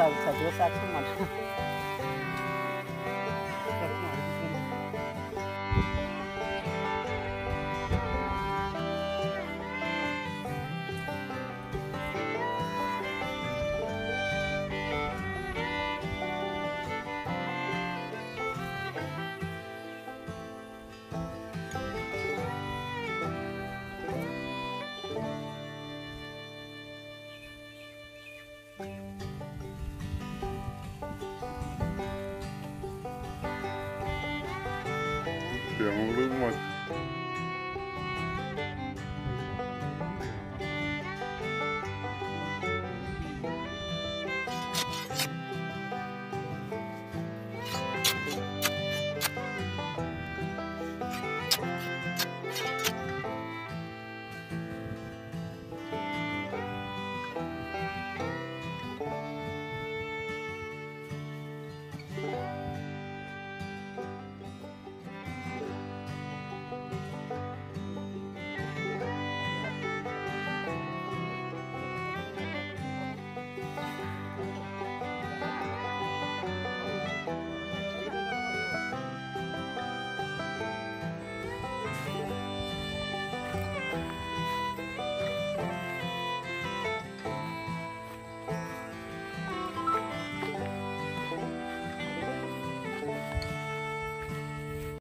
Saya 处嘛 Yang.